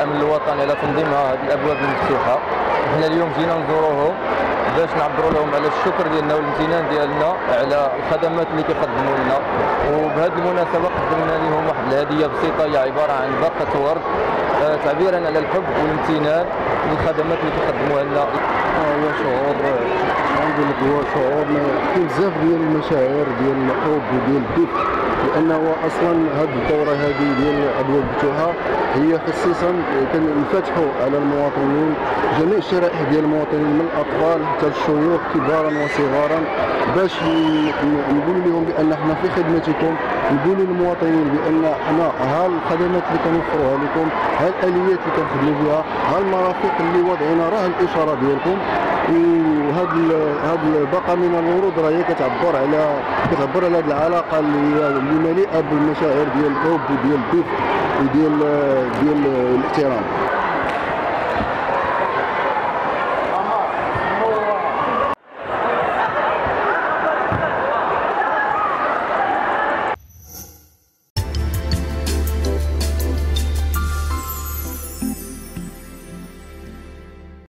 الامن الوطني على تنظيم هذه الأبواب المفتوحة. حنا اليوم جينا نزوروهم باش نعبروا لهم على الشكر ديالنا والامتنان ديالنا على الخدمات اللي كيقدموا لنا. وبهذه المناسبة قدمنا لهم واحد الهدية بسيطة هي عبارة عن باقة ورد آه، تعبيرا على الحب والامتنان للخدمات اللي كيقدموها لنا. هو شعور نقول لك هو شعور فيه بزاف ديال المشاعر ديال الحب وديال الدفء لأنه أصلا هذه الدورة هذه ديال المفتوحه هي خصيصا كنفتحوا على المواطنين جميع الشرائح ديال المواطنين من الأطفال حتى الشيوخ كبارا وصغارا باش نقول لهم بأن إحنا في خدمتكم. نقول للمواطنين بأن إحنا ها الخدمات اللي كنوفروها لكم ها الاليات اللي كنخدموا بها ها المرافق اللي وضعنا راه الإشارة ديالكم؟ وهاد هاد الباقه من الورود راه هي كتعبر على كتعبر على هاد العلاقة اللي هي مليئه بالمشاعر ديال الحب وديال الدفء وديال ديال الاحترام.